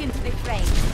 into the frame.